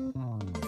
Y